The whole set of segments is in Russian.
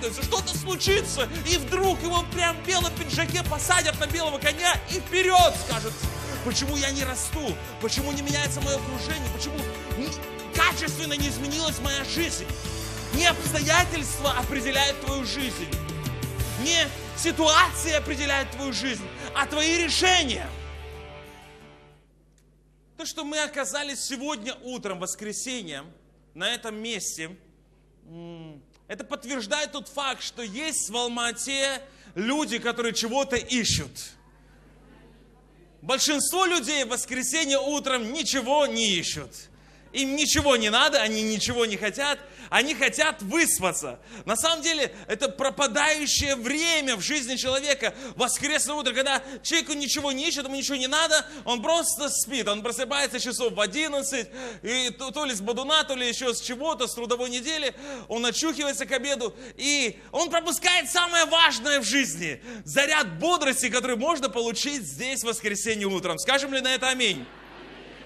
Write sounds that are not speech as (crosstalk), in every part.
обстоятельство, что-то случится, и вдруг его прям в белом пиджаке посадят на белого коня и вперед скажут, почему я не расту, почему не меняется мое окружение, почему качественно не изменилась моя жизнь. Не обстоятельства определяют твою жизнь, не ситуации определяют твою жизнь, а твои решения. То, что мы оказались сегодня утром, воскресеньем, на этом месте, это подтверждает тот факт, что есть в Алмате люди, которые чего-то ищут. Большинство людей в воскресенье утром ничего не ищут. Им ничего не надо, они ничего не хотят, они хотят выспаться. На самом деле, это пропадающее время в жизни человека. Воскресное утро, когда человеку ничего не ищет, ему ничего не надо, он просто спит. Он просыпается часов в 11, и то, то ли с бодуна, то ли еще с чего-то, с трудовой недели. Он очухивается к обеду, и он пропускает самое важное в жизни. Заряд бодрости, который можно получить здесь в воскресенье утром. Скажем ли на это аминь?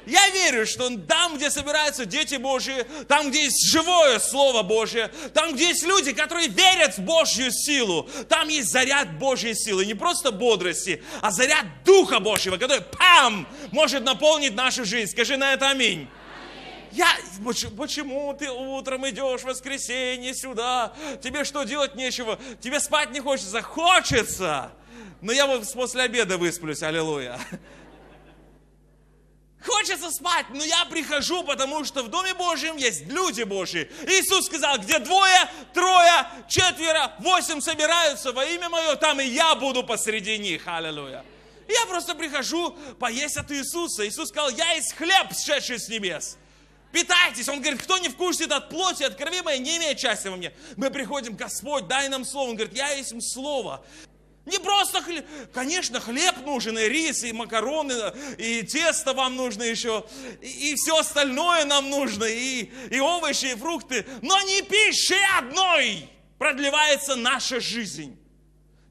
Я верю, что там, где собираются дети Божьи, там, где есть живое Слово Божье, там, где есть люди, которые верят в Божью силу, там есть заряд Божьей силы. Не просто бодрости, а заряд Духа Божьего, который, пам, может наполнить нашу жизнь. Скажи на это аминь. Я, почему ты утром идешь в воскресенье сюда? Тебе что, делать нечего? Тебе спать не хочется? Хочется! Но я вот после обеда высплюсь, аллилуйя. Хочется спать, но я прихожу, потому что в Доме Божьем есть люди Божьи. Иисус сказал, где двое, трое, четверо, восемь собираются во имя Мое, там и я буду посреди них. Аллилуйя. Я просто прихожу поесть от Иисуса. Иисус сказал, я есть хлеб, сшедший с небес. Питайтесь. Он говорит, кто не вкусит от плоти, от крови моей, не имеет части во мне. Мы приходим, Господь, дай нам слово. Он говорит, я есть слово. Не просто хлеб. Конечно, хлеб нужен, и рис, и макароны, и тесто вам нужно еще, и, и все остальное нам нужно, и, и овощи, и фрукты. Но не пищей одной продлевается наша жизнь.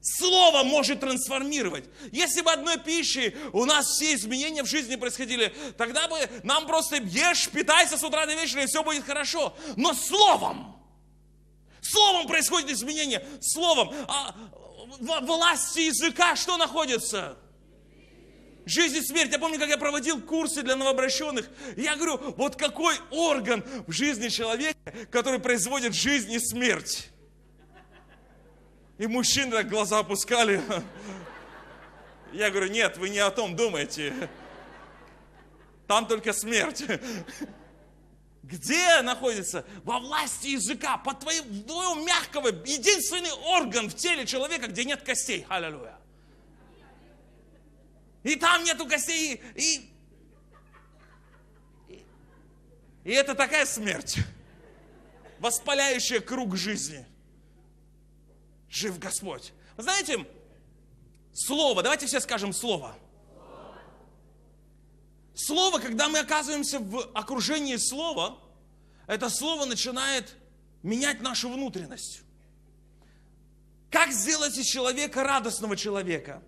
Слово может трансформировать. Если бы одной пищей у нас все изменения в жизни происходили, тогда бы нам просто ешь, питайся с утра до вечера, и все будет хорошо. Но словом, словом происходит изменение. Словом. А власти языка что находится? Жизнь и смерть. Я помню, как я проводил курсы для новообращенных. Я говорю, вот какой орган в жизни человека, который производит жизнь и смерть? И мужчины так глаза опускали. Я говорю, нет, вы не о том думаете. Там только смерть. Где находится? Во власти языка, под твоим, мягкого, единственный орган в теле человека, где нет костей. Аллилуйя. И там нету костей, и, и, и это такая смерть, воспаляющая круг жизни. Жив Господь. Знаете, слово, давайте все скажем слово – Слово, когда мы оказываемся в окружении слова, это слово начинает менять нашу внутренность. Как сделать из человека радостного человека?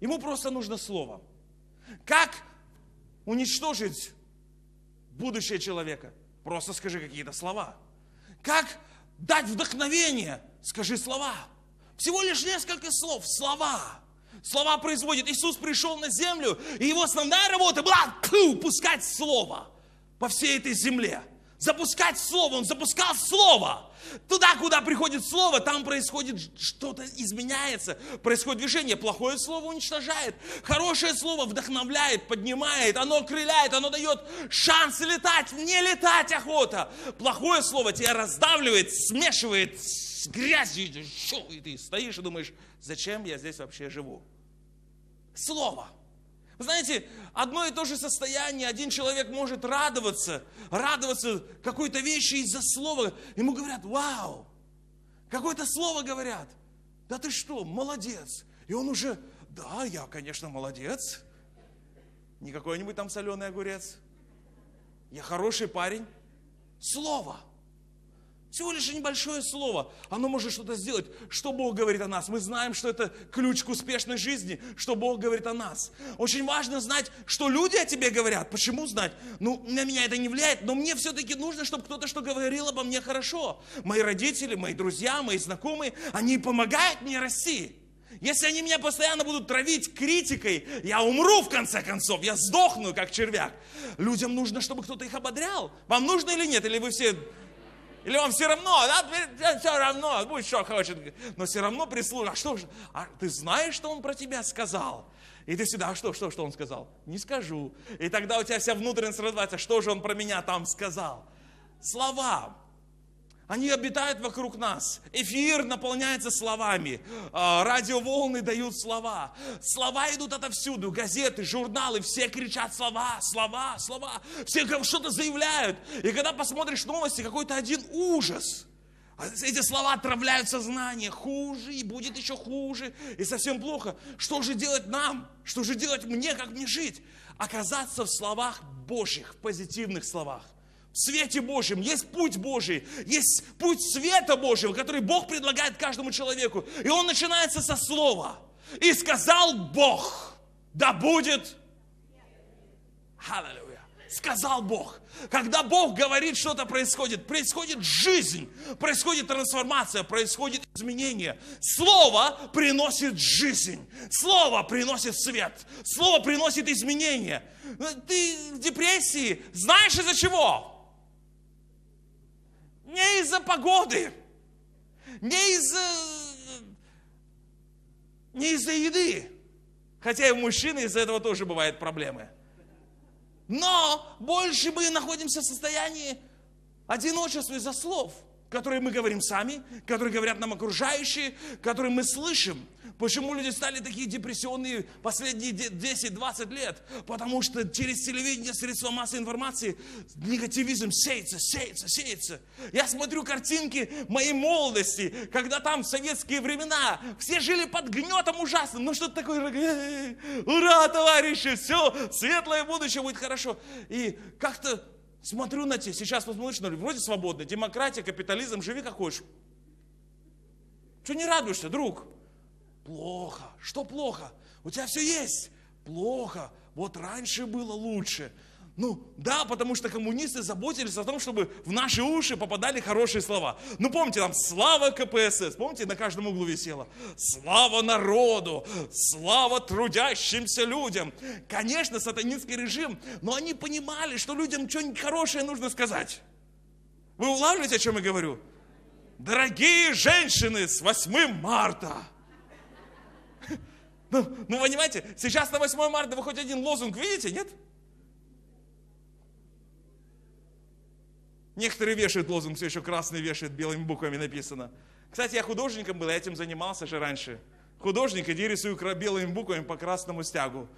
Ему просто нужно слово. Как уничтожить будущее человека? Просто скажи какие-то слова. Как дать вдохновение? Скажи слова. Всего лишь несколько слов, слова. Слова производит. Иисус пришел на землю, и его основная работа была пу, пускать слово по всей этой земле. Запускать слово, он запускал слово. Туда, куда приходит слово, там происходит что-то, изменяется, происходит движение. Плохое слово уничтожает, хорошее слово вдохновляет, поднимает, оно крыляет, оно дает шанс летать, не летать охота. Плохое слово тебя раздавливает, смешивает грязью, и ты стоишь и думаешь, зачем я здесь вообще живу? Слово. Вы знаете, одно и то же состояние, один человек может радоваться, радоваться какой-то вещи из-за слова. Ему говорят, вау, какое-то слово говорят. Да ты что, молодец. И он уже, да, я, конечно, молодец. Не какой-нибудь там соленый огурец. Я хороший парень. Слово. Всего лишь небольшое слово, оно может что-то сделать. Что Бог говорит о нас? Мы знаем, что это ключ к успешной жизни, что Бог говорит о нас. Очень важно знать, что люди о тебе говорят. Почему знать? Ну, на меня это не влияет, но мне все-таки нужно, чтобы кто-то что говорил обо мне хорошо. Мои родители, мои друзья, мои знакомые, они помогают мне расти. Если они меня постоянно будут травить критикой, я умру в конце концов, я сдохну, как червяк. Людям нужно, чтобы кто-то их ободрял. Вам нужно или нет? Или вы все или вам все равно, да, все равно, будь что хочет, но все равно прислуга. А что же, а ты знаешь, что он про тебя сказал? И ты всегда, а что, что, что он сказал? Не скажу. И тогда у тебя вся внутренность развивается, что же он про меня там сказал? Слова. Они обитают вокруг нас. Эфир наполняется словами. А, радиоволны дают слова. Слова идут отовсюду. Газеты, журналы, все кричат слова, слова, слова. Все что-то заявляют. И когда посмотришь новости, какой-то один ужас. А эти слова отравляют сознание. Хуже, и будет еще хуже, и совсем плохо. Что же делать нам? Что же делать мне, как мне жить? Оказаться в словах Божьих, в позитивных словах свете Божьем, есть путь Божий, есть путь света Божьего, который Бог предлагает каждому человеку. И он начинается со слова. И сказал Бог, да будет. Аллилуйя. Сказал Бог. Когда Бог говорит, что-то происходит, происходит жизнь, происходит трансформация, происходит изменение. Слово приносит жизнь, Слово приносит свет, Слово приносит изменения. Ты в депрессии, знаешь из-за чего? Не из-за погоды, не из-за не из-за еды. Хотя и у мужчины из-за этого тоже бывают проблемы. Но больше мы находимся в состоянии одиночества из-за слов – которые мы говорим сами, которые говорят нам окружающие, которые мы слышим. Почему люди стали такие депрессионные последние 10-20 лет? Потому что через телевидение, средства массовой информации негативизм сеется, сеется, сеется. Я смотрю картинки моей молодости, когда там в советские времена все жили под гнетом ужасным. Ну что такое? Ура, товарищи, все, светлое будущее будет хорошо. И как-то Смотрю на тебя, сейчас посмотришь, ну, вроде свободно, демократия, капитализм, живи как хочешь. Что не радуешься, друг? Плохо. Что плохо? У тебя все есть. Плохо. Вот раньше было лучше. Ну, да, потому что коммунисты заботились о том, чтобы в наши уши попадали хорошие слова. Ну, помните, там слава КПСС, помните, на каждом углу висело. Слава народу, слава трудящимся людям. Конечно, сатанинский режим, но они понимали, что людям что-нибудь хорошее нужно сказать. Вы улавливаете, о чем я говорю? Дорогие женщины, с 8 марта! (laughs) Ну, ну, понимаете, сейчас на 8 марта вы хоть один лозунг видите, нет? Некоторые вешают лозунг, все еще красный вешает, белыми буквами написано. Кстати, я художником был, я этим занимался же раньше. Художник, иди рисую белыми буквами по красному стягу.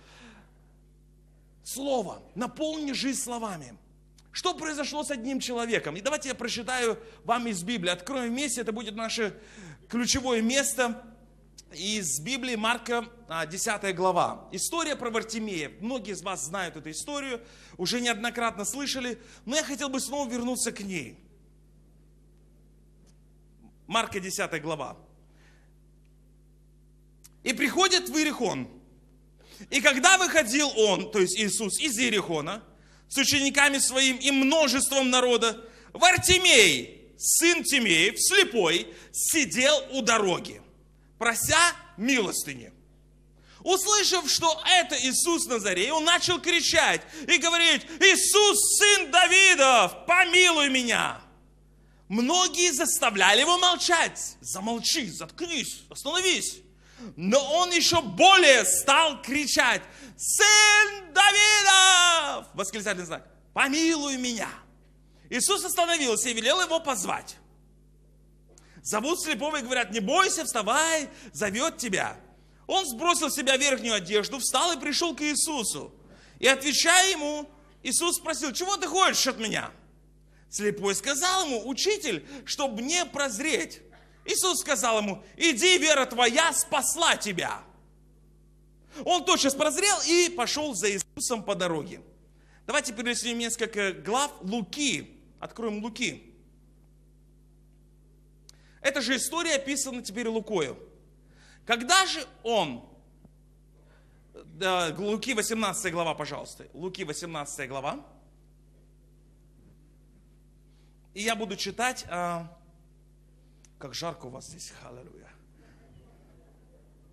Слово. Наполни жизнь словами. Что произошло с одним человеком? И давайте я прочитаю вам из Библии. Откроем вместе, это будет наше ключевое место из Библии Марка 10 а, глава. История про Вартимея. Многие из вас знают эту историю, уже неоднократно слышали, но я хотел бы снова вернуться к ней. Марка 10 глава. И приходит в Иерихон. И когда выходил он, то есть Иисус из Иерихона, с учениками своим и множеством народа, Вартимей, сын Тимеев, слепой, сидел у дороги прося милостыни. Услышав, что это Иисус Назарей, он начал кричать и говорить, Иисус, сын Давидов, помилуй меня. Многие заставляли его молчать. Замолчи, заткнись, остановись. Но он еще более стал кричать, сын Давидов, восклицательный знак, помилуй меня. Иисус остановился и велел его позвать. Зовут слепого и говорят, не бойся, вставай, зовет тебя. Он сбросил с себя верхнюю одежду, встал и пришел к Иисусу. И отвечая ему, Иисус спросил, чего ты хочешь от меня? Слепой сказал ему, учитель, чтобы мне прозреть. Иисус сказал ему, иди, вера твоя спасла тебя. Он тотчас прозрел и пошел за Иисусом по дороге. Давайте перечислим несколько глав Луки. Откроем Луки. Эта же история описана теперь Лукою. Когда же он, Луки 18 глава, пожалуйста, Луки 18 глава, и я буду читать, а, как жарко у вас здесь, аллилуйя.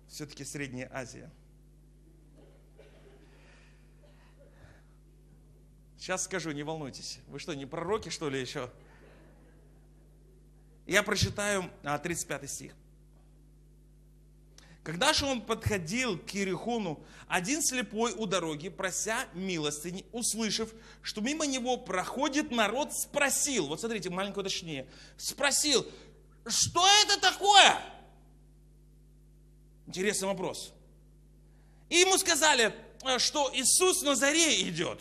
Все-таки Средняя Азия. Сейчас скажу, не волнуйтесь. Вы что, не пророки, что ли, еще? Я прочитаю 35 а, стих. Когда же он подходил к Иерихону, один слепой у дороги, прося милостыни, услышав, что мимо него проходит народ, спросил, вот смотрите, маленькое уточнение, спросил, что это такое? Интересный вопрос. И ему сказали, что Иисус на заре идет.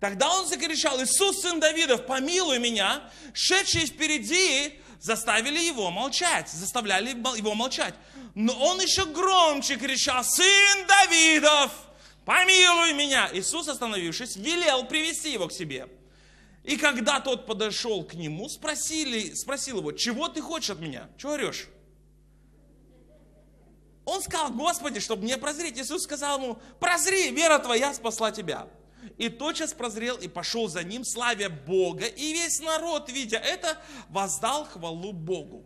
Тогда он закричал, Иисус, сын Давидов, помилуй меня. Шедшие впереди заставили его молчать, заставляли его молчать. Но он еще громче кричал, сын Давидов, помилуй меня. Иисус, остановившись, велел привести его к себе. И когда тот подошел к нему, спросили, спросил его, чего ты хочешь от меня? Чего орешь? Он сказал, Господи, чтобы мне прозреть. Иисус сказал ему, прозри, вера твоя спасла тебя. И тотчас прозрел и пошел за ним, славя Бога. И весь народ, видя это, воздал хвалу Богу.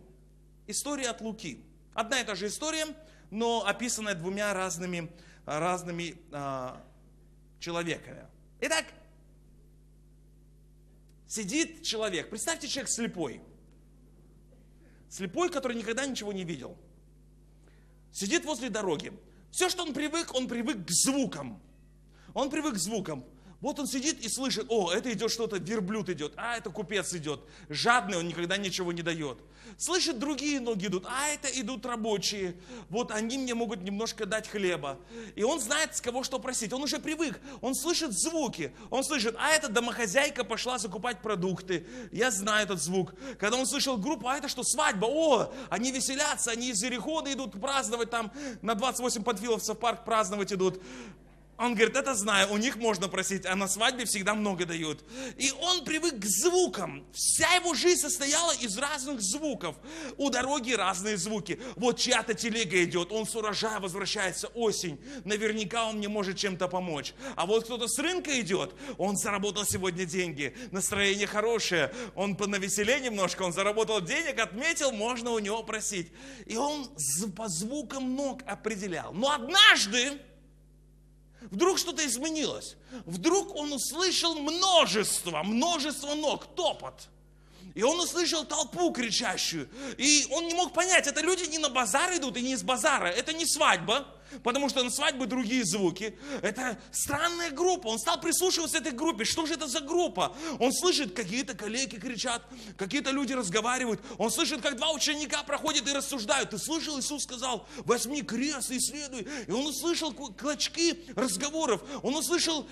История от Луки. Одна и та же история, но описанная двумя разными, разными а, человеками. Итак, сидит человек. Представьте, человек слепой. Слепой, который никогда ничего не видел. Сидит возле дороги. Все, что он привык, он привык к звукам. Он привык к звукам. Вот он сидит и слышит, о, это идет что-то, верблюд идет, а это купец идет. Жадный, он никогда ничего не дает. Слышит, другие ноги идут, а это идут рабочие. Вот они мне могут немножко дать хлеба. И он знает, с кого что просить. Он уже привык. Он слышит звуки. Он слышит, а эта домохозяйка пошла закупать продукты. Я знаю этот звук. Когда он слышал группу, а это что, свадьба? О, они веселятся, они из Иерихона идут праздновать там, на 28 подфиловцев парк праздновать идут. Он говорит, это знаю, у них можно просить, а на свадьбе всегда много дают. И он привык к звукам. Вся его жизнь состояла из разных звуков. У дороги разные звуки. Вот чья-то телега идет, он с урожая возвращается, осень. Наверняка он мне может чем-то помочь. А вот кто-то с рынка идет, он заработал сегодня деньги, настроение хорошее, он на веселе немножко, он заработал денег, отметил, можно у него просить. И он по звукам ног определял. Но однажды, Вдруг что-то изменилось. Вдруг он услышал множество, множество ног, топот. И он услышал толпу кричащую. И он не мог понять, это люди не на базар идут и не из базара. Это не свадьба потому что на свадьбе другие звуки. Это странная группа. Он стал прислушиваться к этой группе. Что же это за группа? Он слышит, какие-то коллеги кричат, какие-то люди разговаривают. Он слышит, как два ученика проходят и рассуждают. Ты слышал, Иисус сказал, возьми крест и исследуй. И он услышал клочки разговоров. Он услышал,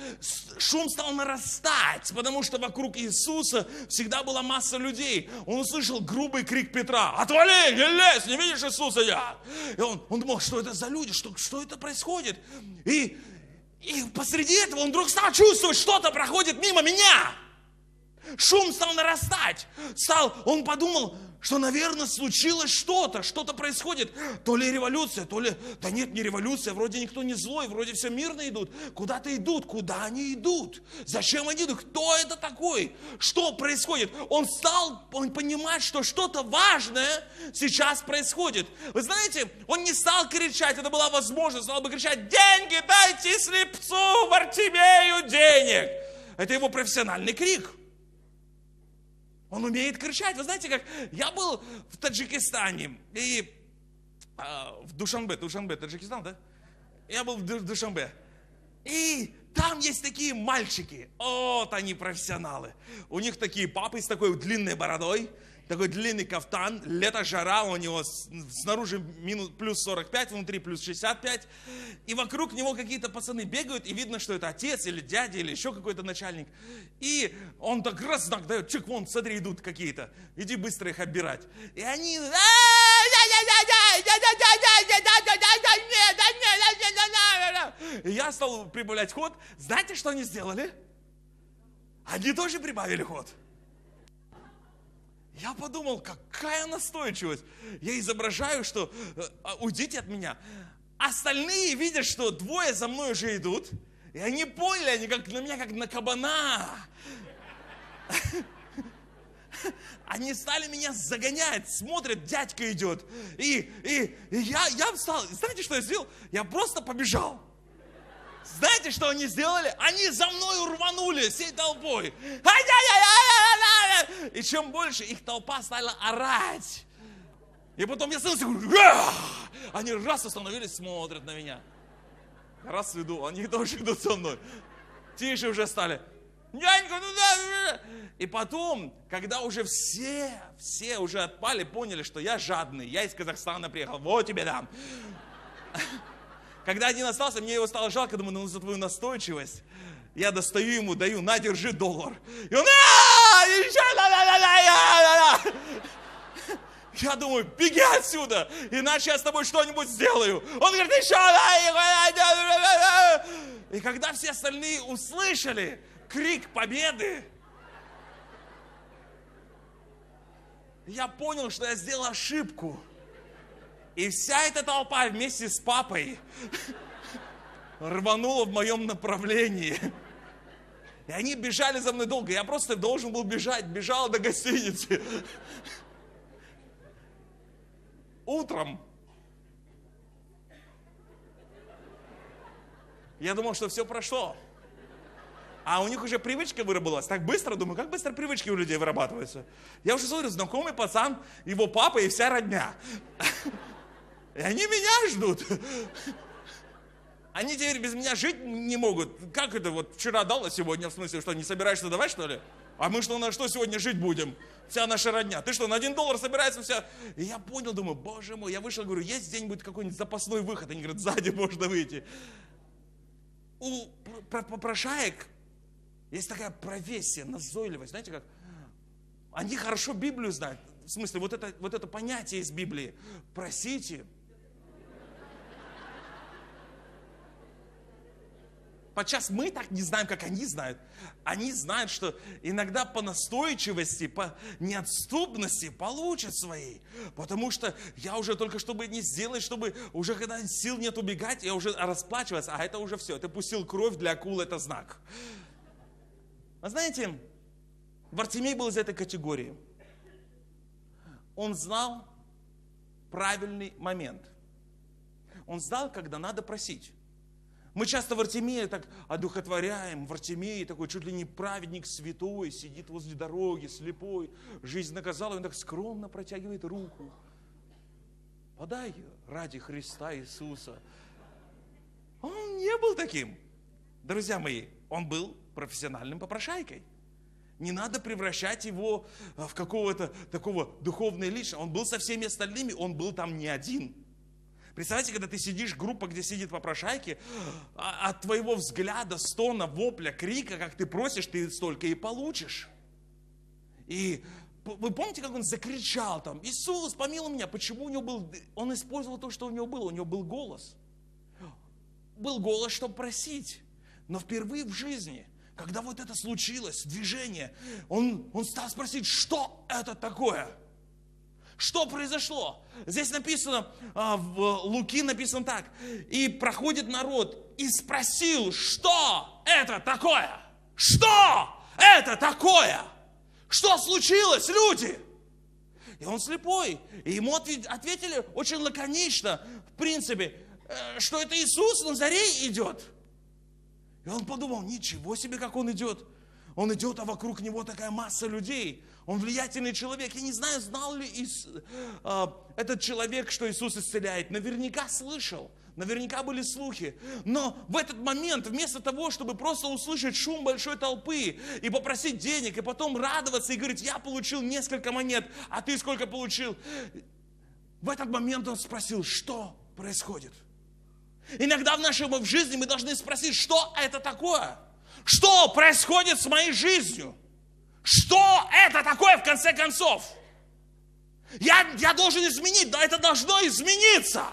шум стал нарастать, потому что вокруг Иисуса всегда была масса людей. Он услышал грубый крик Петра. Отвали, не лезь, не видишь Иисуса я. И он, он думал, что это за люди, что, что это происходит? И, и посреди этого он вдруг стал чувствовать, что-то проходит мимо меня. Шум стал нарастать. Стал, он подумал, что, наверное, случилось что-то, что-то происходит. То ли революция, то ли... Да нет, не революция, вроде никто не злой, вроде все мирно идут. Куда-то идут, куда они идут? Зачем они идут? Кто это такой? Что происходит? Он стал он понимать, что что-то важное сейчас происходит. Вы знаете, он не стал кричать, это была возможность, стал бы кричать, деньги дайте слепцу Вартимею денег. Это его профессиональный крик. Он умеет кричать. Вы знаете, как я был в Таджикистане и э, в Душанбе, Душанбе, Таджикистан, да? Я был в Душанбе. И там есть такие мальчики. Вот они профессионалы. У них такие папы с такой длинной бородой такой длинный кафтан, лето жара, у него снаружи минус, плюс 45, внутри плюс 65, и вокруг него какие-то пацаны бегают, и видно, что это отец или дядя, или еще какой-то начальник. И он так раз знак дает, чик, вон, смотри, идут какие-то, иди быстро их отбирать. И они... И я стал прибавлять ход. Знаете, что они сделали? Они тоже прибавили ход. Я подумал, какая настойчивость. Я изображаю, что э, а, уйдите от меня. Остальные видят, что двое за мной уже идут. И они поняли, они как на меня, как на кабана. (laughs) Они стали меня загонять, смотрят, дядька идет. И, и, и я, я встал. Знаете, что я сделал? Я просто побежал. Знаете, что они сделали? Они за мной рванули всей толпой. И чем больше их толпа стала орать. И потом я становился, они раз остановились, смотрят на меня. Раз иду, они тоже идут со мной. Тише уже стали. Нянька, ну да, И потом, когда уже все, все уже отпали, поняли, что я жадный, я из Казахстана приехал, вот тебе дам. Когда один остался, мне его стало жалко, думаю, ну за твою настойчивость. Я достаю ему, даю, на, держи доллар. И он, я думаю, беги отсюда, иначе я с тобой что-нибудь сделаю. Он говорит, еще И когда все остальные услышали крик победы, я понял, что я сделал ошибку. И вся эта толпа вместе с папой рванула в моем направлении. И они бежали за мной долго. Я просто должен был бежать. Бежал до гостиницы. Утром я думал, что все прошло. А у них уже привычка выработалась. Так быстро, думаю, как быстро привычки у людей вырабатываются. Я уже смотрю, знакомый пацан, его папа и вся родня. И они меня ждут. Они теперь без меня жить не могут. Как это вот вчера дал, а сегодня, в смысле, что не собираешься давать, что ли? А мы что, на что сегодня жить будем? Вся наша родня. Ты что, на один доллар собирается вся? И я понял, думаю, боже мой, я вышел, говорю, есть где-нибудь какой-нибудь запасной выход? Они говорят, сзади можно выйти. У попрошаек есть такая профессия, назойливость. Знаете как? Они хорошо Библию знают. В смысле, вот это, вот это понятие из Библии. Просите, Подчас мы так не знаем, как они знают. Они знают, что иногда по настойчивости, по неотступности получат свои. Потому что я уже только чтобы не сделать, чтобы уже когда сил нет убегать, я уже расплачиваться, а это уже все. Ты пустил кровь для акул, это знак. А знаете, Вартимей был из этой категории. Он знал правильный момент. Он знал, когда надо просить. Мы часто в Артемии так одухотворяем. В Артемии такой чуть ли не праведник святой, сидит возле дороги, слепой. Жизнь наказала, он так скромно протягивает руку. Подай ради Христа Иисуса. Он не был таким. Друзья мои, он был профессиональным попрошайкой. Не надо превращать его в какого-то такого духовного личного. Он был со всеми остальными, он был там не один. Представляете, когда ты сидишь, группа, где сидит попрошайки, а от твоего взгляда, стона, вопля, крика, как ты просишь, ты столько и получишь. И вы помните, как он закричал там, Иисус, помилуй меня, почему у него был, он использовал то, что у него было, у него был голос. Был голос, чтобы просить. Но впервые в жизни, когда вот это случилось, движение, он, он стал спросить, что это такое? Что произошло? Здесь написано, а, в Луки написано так. И проходит народ и спросил, что это такое? Что это такое? Что случилось, люди? И он слепой. И ему ответили очень лаконично, в принципе, э, что это Иисус Назарей идет. И он подумал, ничего себе, как он идет. Он идет, а вокруг него такая масса людей. Он влиятельный человек. Я не знаю, знал ли Ис, э, этот человек, что Иисус исцеляет. Наверняка слышал. Наверняка были слухи. Но в этот момент, вместо того, чтобы просто услышать шум большой толпы и попросить денег, и потом радоваться и говорить, я получил несколько монет, а ты сколько получил? В этот момент он спросил, что происходит? Иногда в нашей в жизни мы должны спросить, что это такое? Что происходит с моей жизнью? Что это такое в конце концов? Я, я должен изменить, да это должно измениться.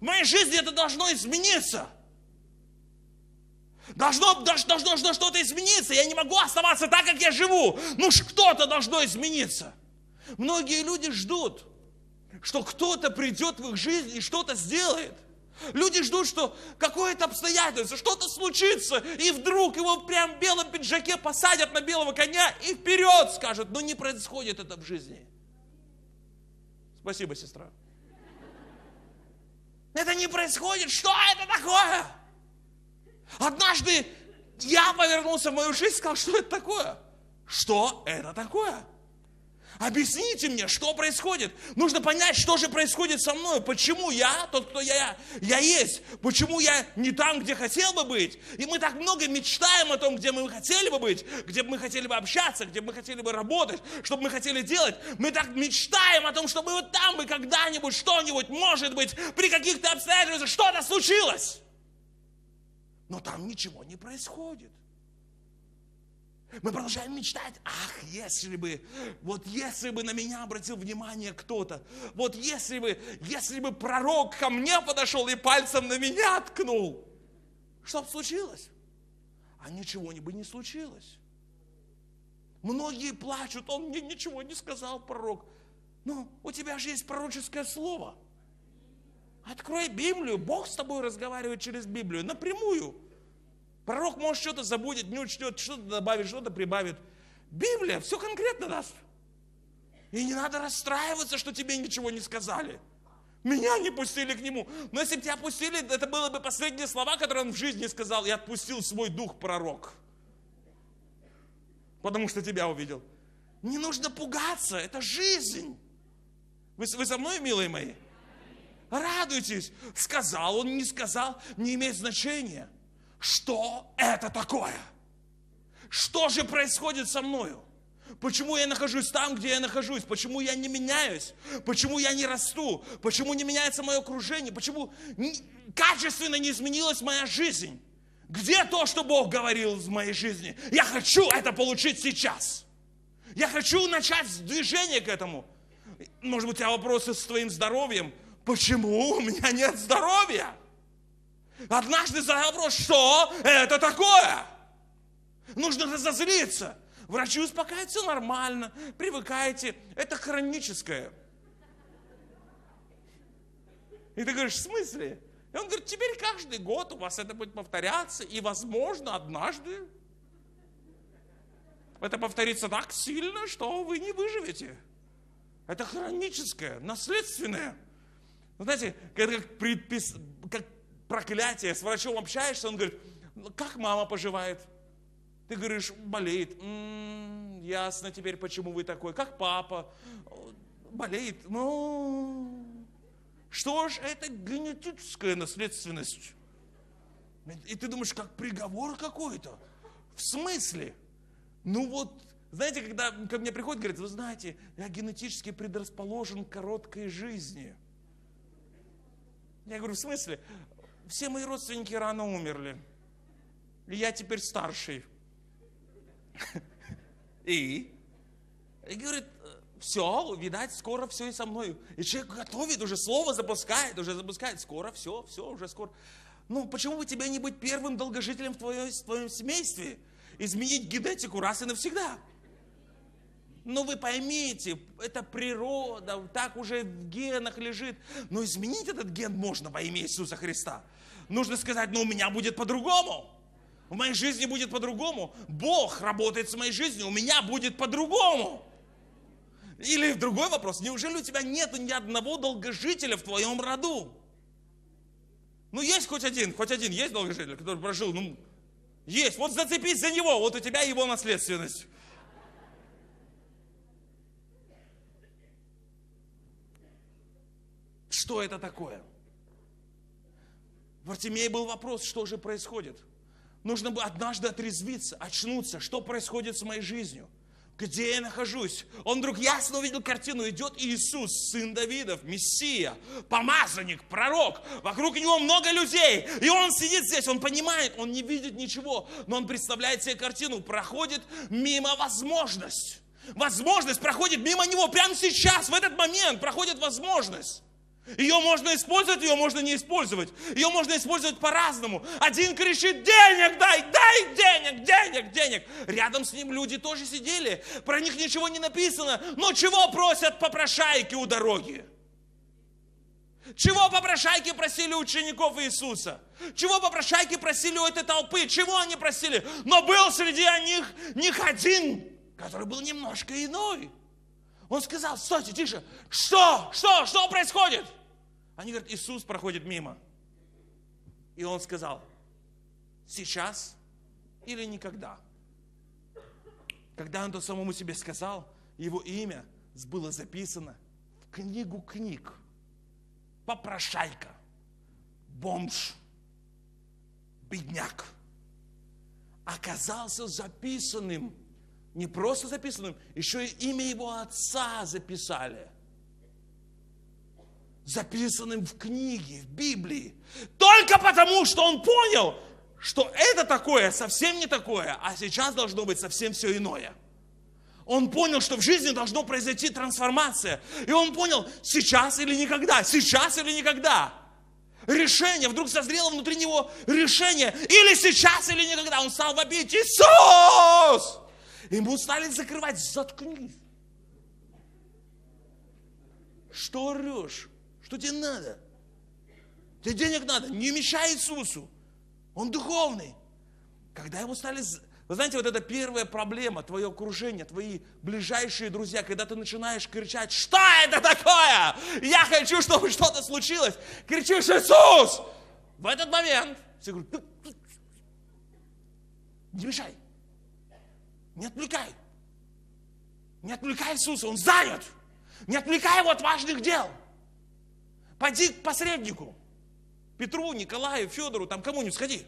В моей жизни это должно измениться. Должно, должно, должно что-то измениться. Я не могу оставаться так, как я живу. Ну, что-то должно измениться. Многие люди ждут, что кто-то придет в их жизнь и что-то сделает. Люди ждут, что какое-то обстоятельство, что-то случится, и вдруг его прям в белом пиджаке посадят на белого коня и вперед скажут. Но не происходит это в жизни. Спасибо, сестра. Это не происходит. Что это такое? Однажды я повернулся в мою жизнь и сказал, что это такое? Что это такое? Объясните мне, что происходит. Нужно понять, что же происходит со мной. Почему я тот, кто я, я есть. Почему я не там, где хотел бы быть. И мы так много мечтаем о том, где мы хотели бы быть, где бы мы хотели бы общаться, где бы мы хотели бы работать, что бы мы хотели делать. Мы так мечтаем о том, чтобы вот там бы когда-нибудь что-нибудь, может быть, при каких-то обстоятельствах что-то случилось. Но там ничего не происходит. Мы продолжаем мечтать, ах, если бы, вот если бы на меня обратил внимание кто-то, вот если бы, если бы пророк ко мне подошел и пальцем на меня ткнул, что бы случилось? А ничего бы не случилось. Многие плачут, он мне ничего не сказал, пророк. Ну, у тебя же есть пророческое слово. Открой Библию, Бог с тобой разговаривает через Библию напрямую. Пророк может что-то забудет, не учтет, что-то добавит, что-то прибавит. Библия все конкретно даст. И не надо расстраиваться, что тебе ничего не сказали. Меня не пустили к нему. Но если бы тебя пустили, это было бы последние слова, которые он в жизни сказал. И отпустил свой дух пророк. Потому что тебя увидел. Не нужно пугаться, это жизнь. Вы, вы со мной, милые мои? Радуйтесь. Сказал он, не сказал, не имеет значения что это такое? Что же происходит со мною? Почему я нахожусь там, где я нахожусь? Почему я не меняюсь? Почему я не расту? Почему не меняется мое окружение? Почему качественно не изменилась моя жизнь? Где то, что Бог говорил в моей жизни? Я хочу это получить сейчас. Я хочу начать движение к этому. Может быть, у тебя вопросы с твоим здоровьем? Почему у меня нет здоровья? Однажды задал вопрос, что это такое? Нужно разозлиться. Врачи успокаивают, все нормально, привыкайте, это хроническое. И ты говоришь, в смысле? И он говорит, теперь каждый год у вас это будет повторяться, и, возможно, однажды это повторится так сильно, что вы не выживете. Это хроническое, наследственное. Вы знаете, как, предпис... как проклятие, с врачом общаешься, он говорит, как мама поживает? Ты говоришь, болеет. М-м, ясно теперь, почему вы такой. Как папа? Болеет. Ну, что ж, это генетическая наследственность. И ты думаешь, как приговор какой-то. В смысле? Ну вот, знаете, когда ко мне приходит, говорит, вы знаете, я генетически предрасположен к короткой жизни. Я говорю, в смысле? Все мои родственники рано умерли. И я теперь старший. И? И говорит, все, видать, скоро все и со мной. И человек готовит, уже слово запускает, уже запускает. Скоро, все, все, уже скоро. Ну, почему бы тебе не быть первым долгожителем в твоем, в твоем семействе? Изменить генетику раз и навсегда. Ну вы поймите, это природа, так уже в генах лежит. Но изменить этот ген можно во имя Иисуса Христа. Нужно сказать, ну у меня будет по-другому. В моей жизни будет по-другому. Бог работает с моей жизнью, у меня будет по-другому. Или другой вопрос, неужели у тебя нет ни одного долгожителя в твоем роду? Ну есть хоть один, хоть один есть долгожитель, который прожил, ну есть, вот зацепись за него, вот у тебя его наследственность. Что это такое? В Артемии был вопрос, что же происходит. Нужно бы однажды отрезвиться, очнуться, что происходит с моей жизнью. Где я нахожусь? Он вдруг ясно увидел картину. Идет Иисус, сын Давидов, Мессия, помазанник, пророк. Вокруг него много людей. И он сидит здесь, он понимает, он не видит ничего. Но он представляет себе картину. Проходит мимо возможность. Возможность проходит мимо него прямо сейчас, в этот момент проходит возможность. Ее можно использовать, ее можно не использовать. Ее можно использовать по-разному. Один кричит, денег дай, дай денег, денег, денег. Рядом с ним люди тоже сидели. Про них ничего не написано. Но чего просят попрошайки у дороги? Чего попрошайки просили учеников Иисуса? Чего попрошайки просили у этой толпы? Чего они просили? Но был среди них, них один, который был немножко иной. Он сказал, стойте, тише. Что? Что? Что происходит? Они говорят, Иисус проходит мимо. И он сказал, сейчас или никогда. Когда он то самому себе сказал, его имя было записано в книгу книг. Попрошайка, бомж, бедняк оказался записанным не просто записанным, еще и имя его отца записали. Записанным в книге, в Библии. Только потому, что он понял, что это такое совсем не такое, а сейчас должно быть совсем все иное. Он понял, что в жизни должно произойти трансформация. И он понял, сейчас или никогда, сейчас или никогда. Решение, вдруг созрело внутри него решение, или сейчас, или никогда. Он стал вопить, Иисус! Ему стали закрывать, заткнись. Что орешь? Что тебе надо? Тебе денег надо, не мешай Иисусу. Он духовный. Когда ему стали... Вы знаете, вот это первая проблема, твое окружение, твои ближайшие друзья, когда ты начинаешь кричать, что это такое? Я хочу, чтобы что-то случилось. Кричишь, Иисус! В этот момент все говорят, не мешай. Не отвлекай. Не отвлекай Иисуса, Он занят. Не отвлекай его от важных дел. Пойди к посреднику. Петру, Николаю, Федору, там кому-нибудь сходи.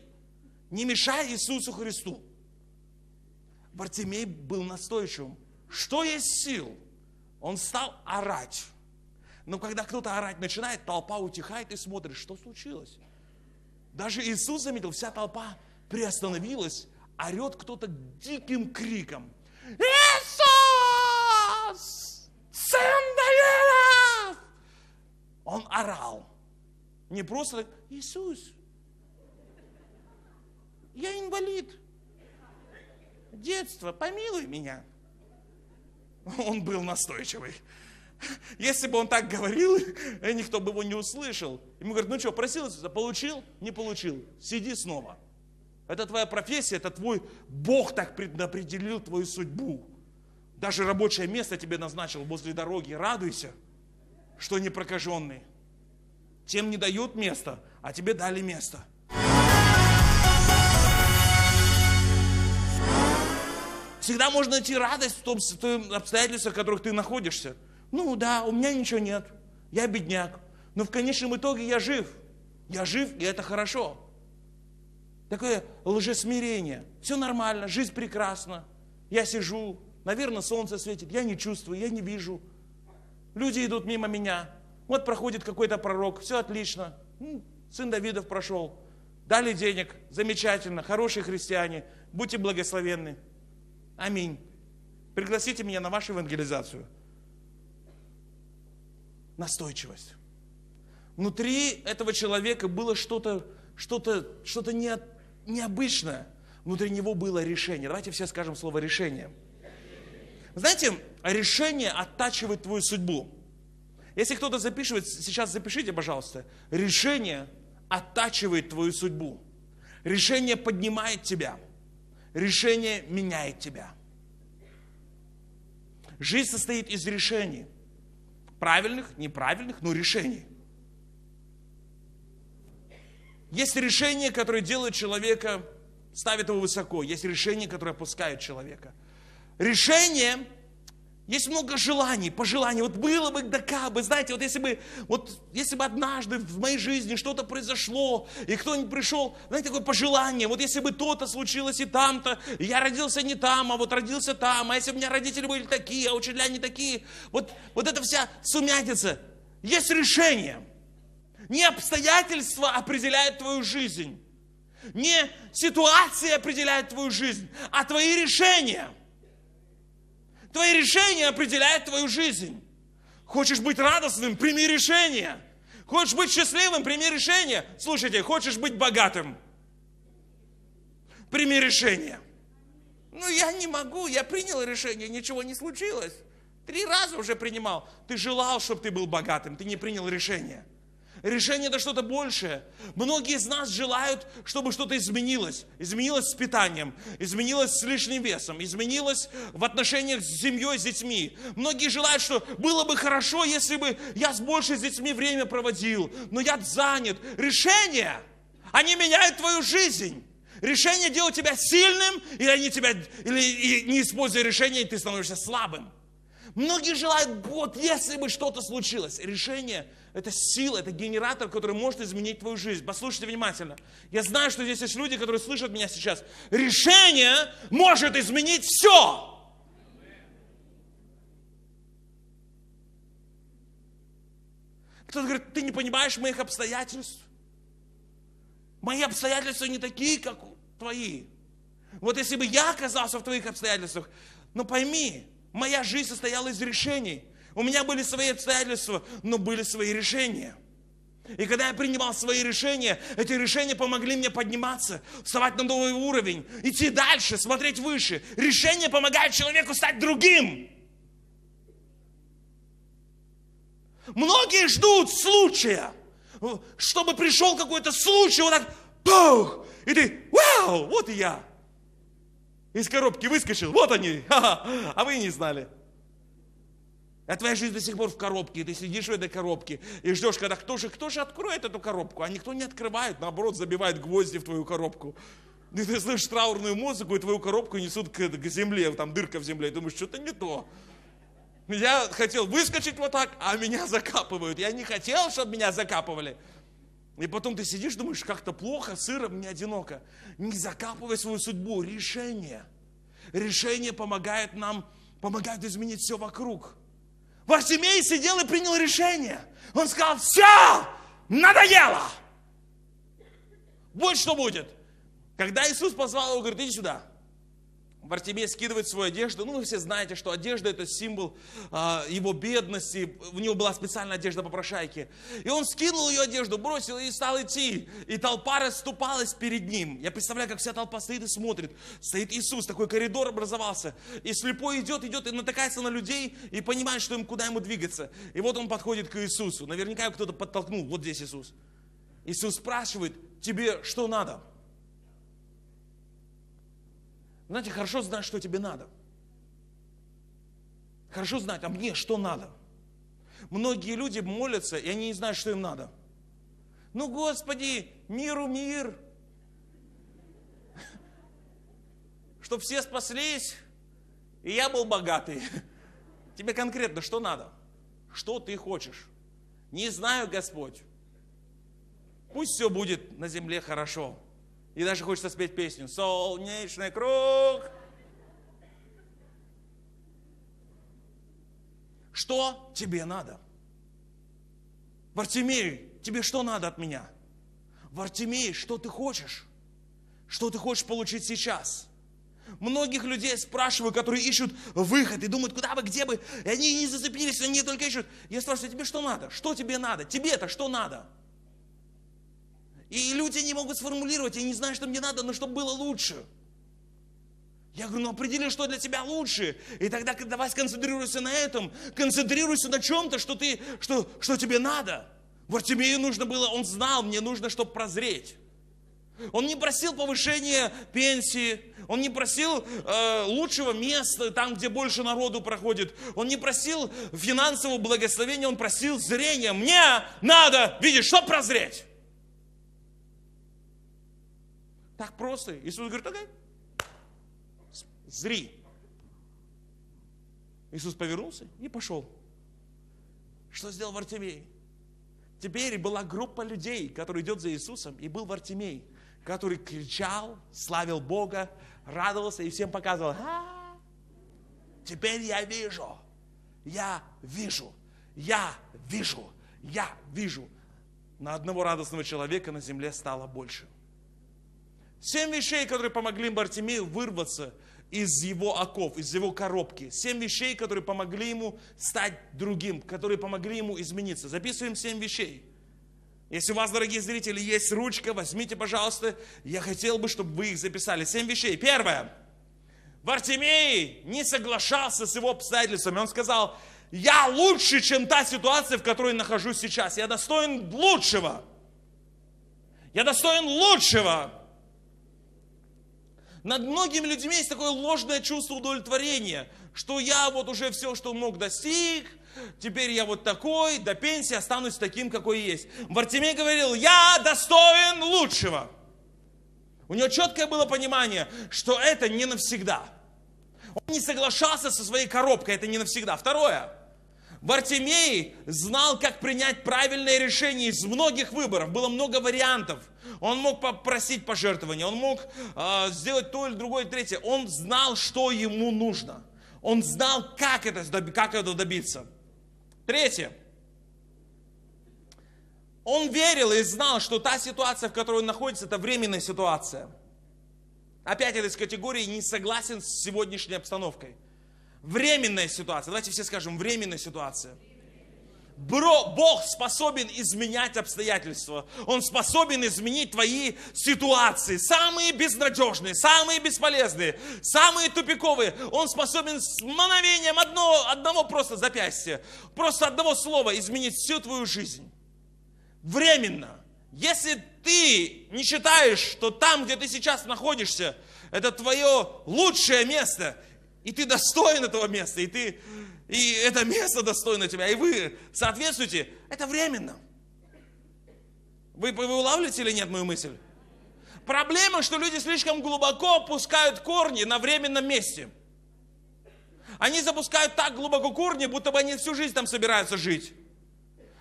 Не мешай Иисусу Христу. Бартимей был настойчивым. Что есть сил? Он стал орать. Но когда кто-то орать начинает, толпа утихает и смотрит, что случилось. Даже Иисус заметил, вся толпа приостановилась орет кто-то диким криком. Иисус! Сын Давидов! Он орал. Не просто Иисус, я инвалид. Детство, помилуй меня. Он был настойчивый. Если бы он так говорил, никто бы его не услышал. Ему говорят, ну что, просил, получил? Не получил. Сиди снова. Это твоя профессия, это твой Бог так предопределил твою судьбу. Даже рабочее место тебе назначил возле дороги. Радуйся, что не прокаженный. Тем не дают место, а тебе дали место. Всегда можно найти радость в том в обстоятельствах, в которых ты находишься. Ну да, у меня ничего нет, я бедняк. Но в конечном итоге я жив. Я жив, и это хорошо такое лжесмирение. Все нормально, жизнь прекрасна. Я сижу, наверное, солнце светит, я не чувствую, я не вижу. Люди идут мимо меня. Вот проходит какой-то пророк, все отлично. Сын Давидов прошел. Дали денег, замечательно, хорошие христиане. Будьте благословенны. Аминь. Пригласите меня на вашу евангелизацию. Настойчивость. Внутри этого человека было что-то что-то что не, необычное. Внутри него было решение. Давайте все скажем слово решение. Знаете, решение оттачивает твою судьбу. Если кто-то запишет, сейчас запишите, пожалуйста. Решение оттачивает твою судьбу. Решение поднимает тебя. Решение меняет тебя. Жизнь состоит из решений. Правильных, неправильных, но решений. Есть решения, которые делают человека, ставят его высоко. Есть решения, которые опускают человека. Решение, есть много желаний, пожеланий. Вот было бы, да как бы, знаете, вот если бы, вот если бы однажды в моей жизни что-то произошло, и кто-нибудь пришел, знаете, такое пожелание, вот если бы то-то случилось и там-то, и я родился не там, а вот родился там, а если бы у меня родители были такие, а учителя не такие, вот, вот эта вся сумятица. Есть решение – не обстоятельства определяют твою жизнь. Не ситуация определяет твою жизнь, а твои решения. Твои решения определяют твою жизнь. Хочешь быть радостным, прими решение. Хочешь быть счастливым, прими решение. Слушайте, хочешь быть богатым, прими решение. Ну, я не могу, я принял решение, ничего не случилось. Три раза уже принимал. Ты желал, чтобы ты был богатым, ты не принял решение. Решение это что-то большее. Многие из нас желают, чтобы что-то изменилось. Изменилось с питанием, изменилось с лишним весом, изменилось в отношениях с семьей, с детьми. Многие желают, что было бы хорошо, если бы я с больше с детьми время проводил, но я занят. Решение, они меняют твою жизнь. Решение делают тебя сильным, или они тебя, или не используя решение, ты становишься слабым. Многие желают, вот если бы что-то случилось. Решение – это сила, это генератор, который может изменить твою жизнь. Послушайте внимательно. Я знаю, что здесь есть люди, которые слышат меня сейчас. Решение может изменить все. Кто-то говорит, ты не понимаешь моих обстоятельств. Мои обстоятельства не такие, как твои. Вот если бы я оказался в твоих обстоятельствах, но пойми, моя жизнь состояла из решений. У меня были свои обстоятельства, но были свои решения. И когда я принимал свои решения, эти решения помогли мне подниматься, вставать на новый уровень, идти дальше, смотреть выше. Решения помогают человеку стать другим. Многие ждут случая, чтобы пришел какой-то случай, вот так, пух, и ты, вау, вот и я. Из коробки выскочил, вот они, а вы не знали. А твоя жизнь до сих пор в коробке, ты сидишь в этой коробке и ждешь, когда кто же, кто же откроет эту коробку, а никто не открывает, наоборот, забивает гвозди в твою коробку. И ты слышишь траурную музыку, и твою коробку несут к, к земле, там дырка в земле, и думаешь, что-то не то. Я хотел выскочить вот так, а меня закапывают. Я не хотел, чтобы меня закапывали. И потом ты сидишь, думаешь, как-то плохо, сыро, мне одиноко. Не закапывай свою судьбу. Решение. Решение помогает нам, помогает изменить все вокруг. Вартимей сидел и принял решение. Он сказал, все, надоело. Вот что будет. Когда Иисус позвал его, говорит, иди сюда. Вартимей скидывает свою одежду. Ну, вы все знаете, что одежда это символ а, его бедности. У него была специальная одежда по прошайке. И он скинул ее одежду, бросил и стал идти. И толпа расступалась перед ним. Я представляю, как вся толпа стоит и смотрит. Стоит Иисус, такой коридор образовался. И слепой идет, идет и натыкается на людей и понимает, что им, куда ему двигаться. И вот он подходит к Иисусу. Наверняка кто-то подтолкнул. Вот здесь Иисус. Иисус спрашивает, тебе что надо? Знаете, хорошо знать, что тебе надо. Хорошо знать, а мне что надо. Многие люди молятся, и они не знают, что им надо. Ну, Господи, миру мир. (laughs) Чтоб все спаслись, и я был богатый. Тебе конкретно что надо? Что ты хочешь? Не знаю, Господь. Пусть все будет на земле хорошо. И даже хочется спеть песню «Солнечный круг». Что тебе надо? Вартимей, тебе что надо от меня? Вартимей, что ты хочешь? Что ты хочешь получить сейчас? Многих людей спрашиваю, которые ищут выход и думают, куда бы, где бы. И они не зацепились, они только ищут. Я спрашиваю, тебе что надо? Что тебе надо? Тебе-то что надо? И люди не могут сформулировать, я не знаю, что мне надо, но чтобы было лучше. Я говорю, ну определи, что для тебя лучше. И тогда давай сконцентрируйся на этом. Концентрируйся на чем-то, что, ты, что, что тебе надо. Вот тебе нужно было, он знал, мне нужно, чтобы прозреть. Он не просил повышения пенсии, он не просил э, лучшего места, там, где больше народу проходит. Он не просил финансового благословения, он просил зрения. Мне надо, видишь, что прозреть. Так просто. Иисус говорит, окей, зри. Иисус повернулся и пошел. Что сделал Вартимей? Теперь была группа людей, которые идет за Иисусом, и был Вартимей, который кричал, славил Бога, радовался и всем показывал, а, теперь я вижу, я вижу, я вижу, я вижу. На одного радостного человека на земле стало больше. Семь вещей, которые помогли Бартимею вырваться из его оков, из его коробки. Семь вещей, которые помогли ему стать другим, которые помогли ему измениться. Записываем семь вещей. Если у вас, дорогие зрители, есть ручка, возьмите, пожалуйста. Я хотел бы, чтобы вы их записали. Семь вещей. Первое. Вартимей не соглашался с его обстоятельствами. Он сказал, я лучше, чем та ситуация, в которой нахожусь сейчас. Я достоин лучшего. Я достоин лучшего. Над многими людьми есть такое ложное чувство удовлетворения, что я вот уже все, что мог, достиг, теперь я вот такой, до пенсии останусь таким, какой есть. Вартимей говорил, я достоин лучшего. У него четкое было понимание, что это не навсегда. Он не соглашался со своей коробкой, это не навсегда. Второе. Вартимей знал, как принять правильное решение из многих выборов. Было много вариантов. Он мог попросить пожертвования, он мог э, сделать то или другое, третье. Он знал, что ему нужно. Он знал, как это, как это добиться. Третье. Он верил и знал, что та ситуация, в которой он находится, это временная ситуация. Опять это из категории не согласен с сегодняшней обстановкой. Временная ситуация. Давайте все скажем, временная ситуация. Бро, Бог способен изменять обстоятельства. Он способен изменить твои ситуации. Самые безнадежные, самые бесполезные, самые тупиковые. Он способен с мгновением одного, одного просто запястья, просто одного слова изменить всю твою жизнь. Временно. Если ты не считаешь, что там, где ты сейчас находишься, это твое лучшее место, и ты достоин этого места, и ты и это место достойно тебя, и вы соответствуете, это временно. Вы, вы улавливаете или нет мою мысль? Проблема, что люди слишком глубоко опускают корни на временном месте. Они запускают так глубоко корни, будто бы они всю жизнь там собираются жить.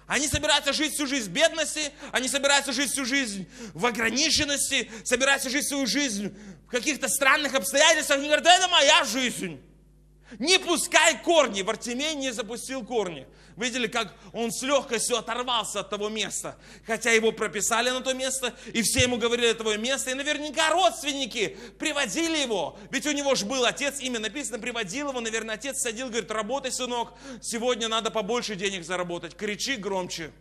Они собираются жить всю жизнь в бедности, они собираются жить всю жизнь в ограниченности, собираются жить свою жизнь в каких-то странных обстоятельствах. Они говорят, это моя жизнь. Не пускай корни. Вартимей не запустил корни. Видели, как он с легкостью оторвался от того места. Хотя его прописали на то место, и все ему говорили этого места. И наверняка родственники приводили его. Ведь у него же был отец, имя написано, приводил его. Наверное, отец садил, говорит, работай, сынок, сегодня надо побольше денег заработать. Кричи громче.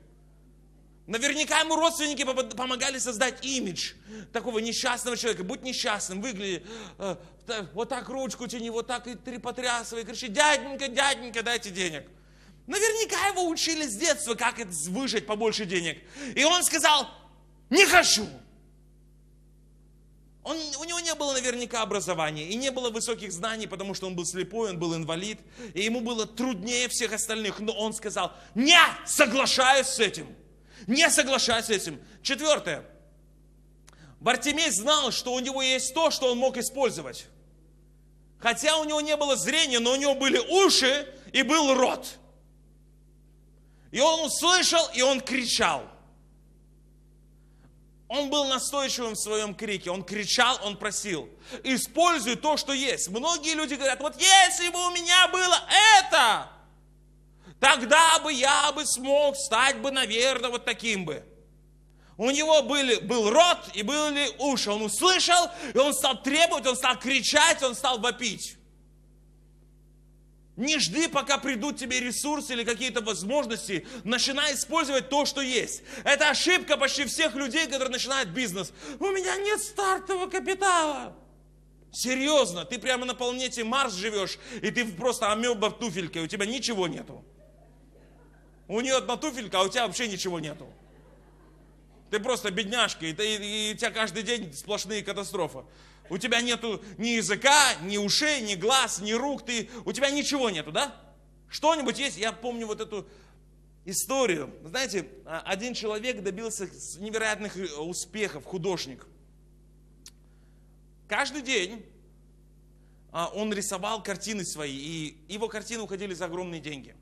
Наверняка ему родственники помогали создать имидж такого несчастного человека. Будь несчастным, выгляди, э, вот так ручку тяни, вот так и три потрясывай, кричи, дяденька, дяденька, дайте денег. Наверняка его учили с детства, как это выжить побольше денег. И он сказал, не хочу. Он, у него не было наверняка образования и не было высоких знаний, потому что он был слепой, он был инвалид, и ему было труднее всех остальных. Но он сказал, не соглашаюсь с этим. Не соглашаюсь с этим. Четвертое. Бартимей знал, что у него есть то, что он мог использовать. Хотя у него не было зрения, но у него были уши и был рот. И он услышал, и он кричал. Он был настойчивым в своем крике, он кричал, он просил. Используй то, что есть. Многие люди говорят, вот если бы у меня было это, Тогда бы я бы смог стать бы, наверное, вот таким бы. У него были, был рот и были уши. Он услышал, и он стал требовать, он стал кричать, он стал вопить. Не жди, пока придут тебе ресурсы или какие-то возможности. Начинай использовать то, что есть. Это ошибка почти всех людей, которые начинают бизнес. У меня нет стартового капитала. Серьезно, ты прямо на планете Марс живешь, и ты просто амеба в туфельке, у тебя ничего нету. У нее одна туфелька, а у тебя вообще ничего нету. Ты просто бедняжка, и, ты, и у тебя каждый день сплошные катастрофы. У тебя нету ни языка, ни ушей, ни глаз, ни рук, ты, у тебя ничего нету, да? Что-нибудь есть? Я помню вот эту историю. Знаете, а, один человек добился невероятных э, успехов, художник. Каждый день а, он рисовал картины свои, и его картины уходили за огромные деньги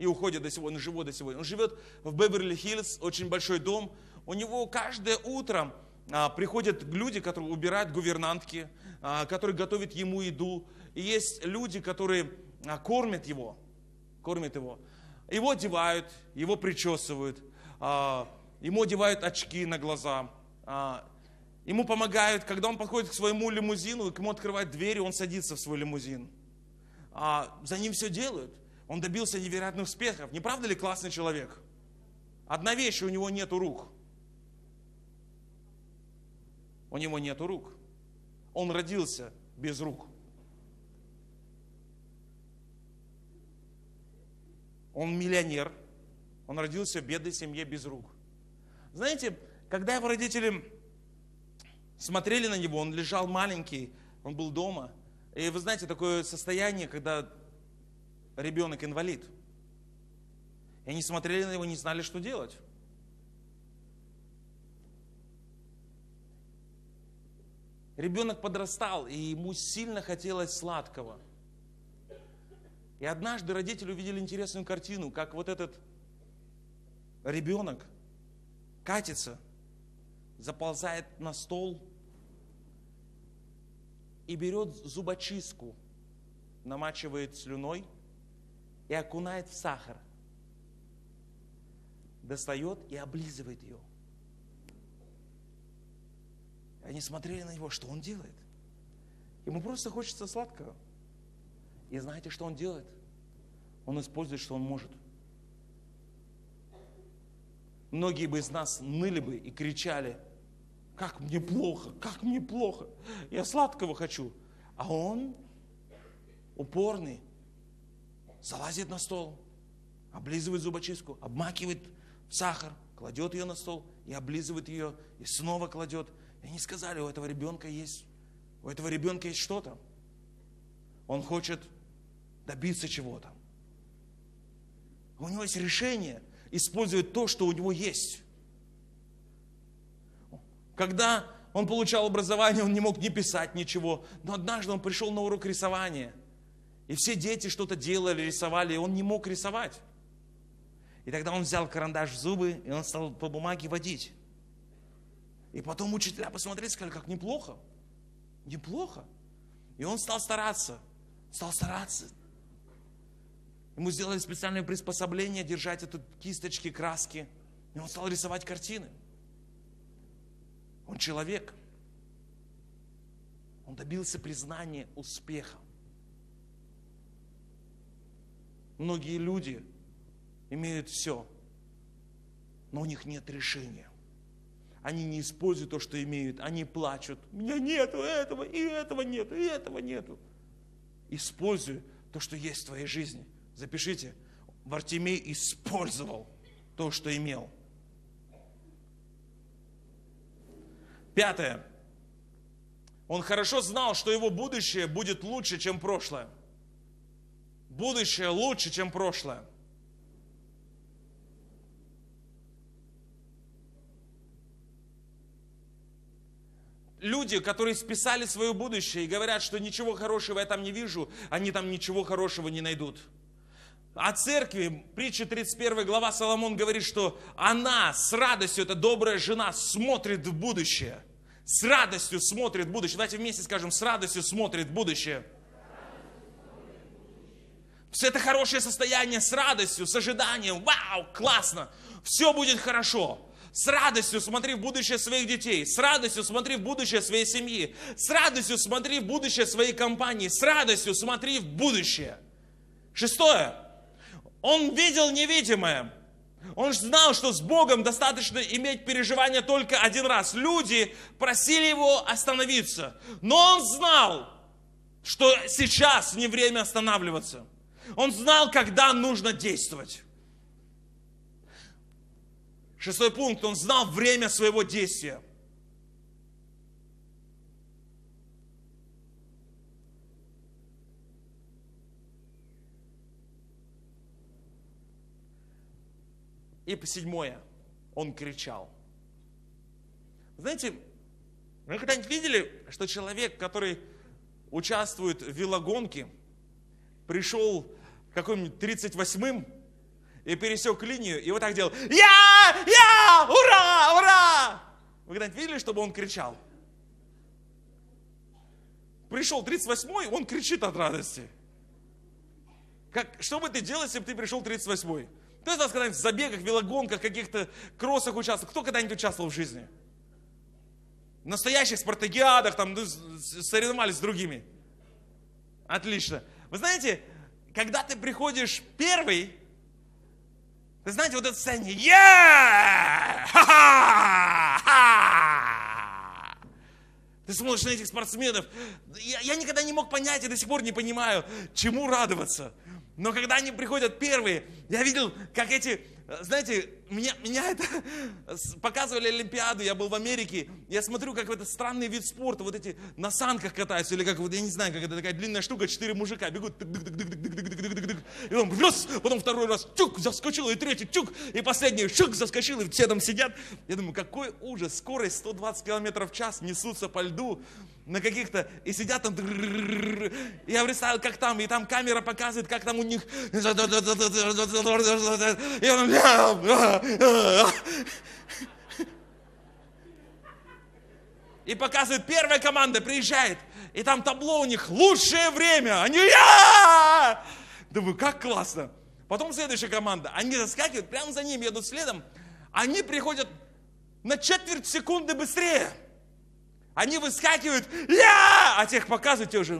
и уходит до сегодня, живет до сегодня. Он живет в Беверли-Хиллз, очень большой дом. У него каждое утро а, приходят люди, которые убирают гувернантки, а, которые готовят ему еду. И есть люди, которые а, кормят его, кормят его. Его одевают, его причесывают, а, ему одевают очки на глаза, а, ему помогают, когда он подходит к своему лимузину, к ему открывают двери, он садится в свой лимузин. А, за ним все делают. Он добился невероятных успехов. Не правда ли классный человек? Одна вещь, у него нету рук. У него нету рук. Он родился без рук. Он миллионер. Он родился в бедной семье без рук. Знаете, когда его родители смотрели на него, он лежал маленький, он был дома. И вы знаете, такое состояние, когда ребенок инвалид. И они смотрели на него, не знали, что делать. Ребенок подрастал, и ему сильно хотелось сладкого. И однажды родители увидели интересную картину, как вот этот ребенок катится, заползает на стол и берет зубочистку, намачивает слюной и окунает в сахар. Достает и облизывает ее. Они смотрели на него, что он делает. Ему просто хочется сладкого. И знаете, что он делает? Он использует, что он может. Многие бы из нас ныли бы и кричали, как мне плохо, как мне плохо, я сладкого хочу. А он упорный, залазит на стол, облизывает зубочистку, обмакивает в сахар, кладет ее на стол и облизывает ее, и снова кладет. И они сказали, у этого ребенка есть, у этого ребенка есть что-то. Он хочет добиться чего-то. У него есть решение использовать то, что у него есть. Когда он получал образование, он не мог не писать ничего. Но однажды он пришел на урок рисования. И все дети что-то делали, рисовали, и он не мог рисовать. И тогда он взял карандаш в зубы, и он стал по бумаге водить. И потом учителя посмотрели, сказали, как неплохо. Неплохо. И он стал стараться. Стал стараться. Ему сделали специальное приспособление держать эту кисточки, краски. И он стал рисовать картины. Он человек. Он добился признания, успеха. Многие люди имеют все, но у них нет решения. Они не используют то, что имеют. Они плачут. У меня нету этого, и этого нету, и этого нету. Используй то, что есть в твоей жизни. Запишите. Вартимей использовал то, что имел. Пятое. Он хорошо знал, что его будущее будет лучше, чем прошлое. Будущее лучше, чем прошлое. люди, которые списали свое будущее и говорят, что ничего хорошего я там не вижу, они там ничего хорошего не найдут. О церкви, притча 31 глава, Соломон говорит, что она с радостью, эта добрая жена, смотрит в будущее. С радостью смотрит в будущее. Давайте вместе скажем, с радостью смотрит в будущее. Это хорошее состояние с радостью, с ожиданием. Вау, классно. Все будет хорошо. С радостью смотри в будущее своих детей. С радостью смотри в будущее своей семьи. С радостью смотри в будущее своей компании. С радостью смотри в будущее. Шестое. Он видел невидимое. Он знал, что с Богом достаточно иметь переживания только один раз. Люди просили его остановиться. Но он знал, что сейчас не время останавливаться. Он знал, когда нужно действовать. Шестой пункт. Он знал время своего действия. И по седьмое, он кричал. Знаете, вы когда-нибудь видели, что человек, который участвует в велогонке, пришел каким-нибудь 38-м и пересек линию, и вот так делал, я, я, ура, ура! Вы когда-нибудь видели, чтобы он кричал? Пришел 38-й, он кричит от радости. Как, что бы ты делал, если бы ты пришел 38-й? Кто из нас когда-нибудь в забегах, велогонках, каких-то кроссах участвовал? Кто когда-нибудь участвовал в жизни? В настоящих спартакиадах, там, ну, соревновались с другими. Отлично. Вы знаете, когда ты приходишь первый, Вы знаете, вот это состояние, я! Ты смотришь на этих спортсменов. Я, я никогда не мог понять и до сих пор не понимаю, чему радоваться. Но когда они приходят первые, я видел, как эти знаете, меня, меня это показывали Олимпиаду, я был в Америке, я смотрю, как это странный вид спорта, вот эти на санках катаются, или как, вот я не знаю, как это такая длинная штука, четыре мужика бегут, и он раз, потом второй раз, чук, заскочил, и третий, чук, и последний, чук, заскочил, и все там сидят. Я думаю, какой ужас, скорость 120 километров в час, несутся по льду, на каких-то, и сидят там, я представил, как там, и там камера показывает, как там у них, и он, и показывает, первая команда приезжает, и там табло у них лучшее время. Они я! Думаю, как классно. Потом следующая команда, они заскакивают, прямо за ними едут следом. Они приходят на четверть секунды быстрее. Они выскакивают, я! А тех показывают, те уже...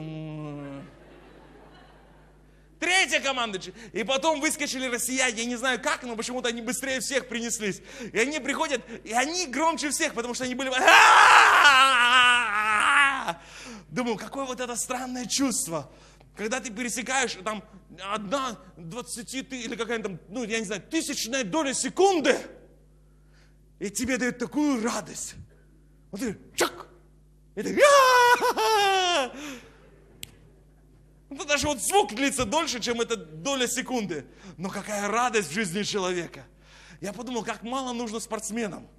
Третья команда. И потом выскочили россияне, я не знаю как, но почему-то они быстрее всех принеслись. И они приходят, и они громче всех, потому что они были... Думаю, какое вот это странное чувство. Когда ты пересекаешь там одна двадцати или какая-то там, ну я не знаю, тысячная доля секунды, и тебе дают такую радость. Вот ты, чак, и ты, ну, даже вот звук длится дольше, чем эта доля секунды. Но какая радость в жизни человека. Я подумал, как мало нужно спортсменам.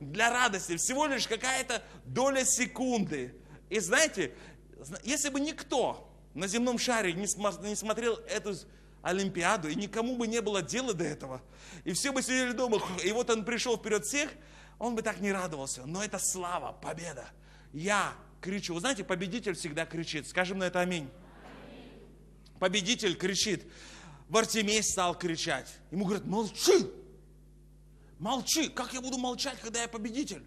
Для радости всего лишь какая-то доля секунды. И знаете, если бы никто на земном шаре не смотрел эту Олимпиаду, и никому бы не было дела до этого, и все бы сидели дома, и вот он пришел вперед всех – он бы так не радовался. Но это слава, победа. Я кричу. Вы знаете, победитель всегда кричит. Скажем на это аминь. Победитель кричит. Вартимей стал кричать. Ему говорят, молчи. Молчи. Как я буду молчать, когда я победитель?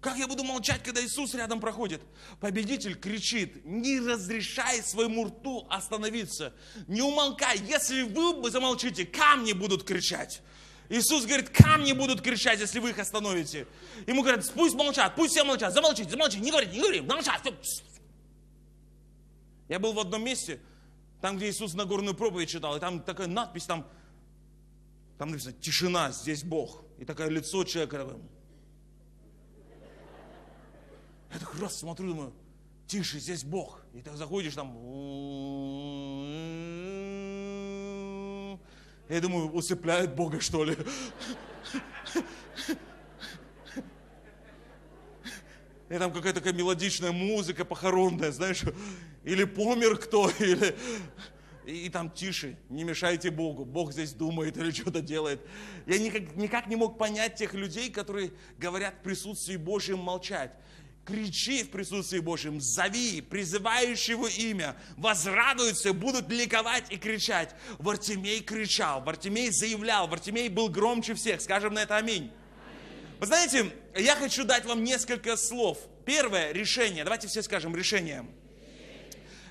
Как я буду молчать, когда Иисус рядом проходит? Победитель кричит, не разрешай своему рту остановиться. Не умолкай. Если вы замолчите, камни будут кричать. Иисус говорит, камни будут кричать, если вы их остановите. Ему говорят, пусть молчат, пусть все молчат, замолчите, замолчите, не говорите, не говорите, молчат. Я был в одном месте, там, где Иисус Нагорную проповедь читал, и там такая надпись, там, там написано, тишина, здесь Бог. И такое лицо человека. Я так раз смотрю, думаю, тише, здесь Бог. И ты заходишь там, я думаю, усыпляет Бога, что ли? И там какая-то такая мелодичная музыка похоронная, знаешь, или помер кто, или... И, там тише, не мешайте Богу, Бог здесь думает или что-то делает. Я никак, никак не мог понять тех людей, которые говорят в присутствии Божьем молчать кричи в присутствии Божьем, зови, призывающий его имя, возрадуются, будут ликовать и кричать. Вартимей кричал, Вартимей заявлял, Вартимей был громче всех. Скажем на это аминь. Вы знаете, я хочу дать вам несколько слов. Первое, решение. Давайте все скажем решение.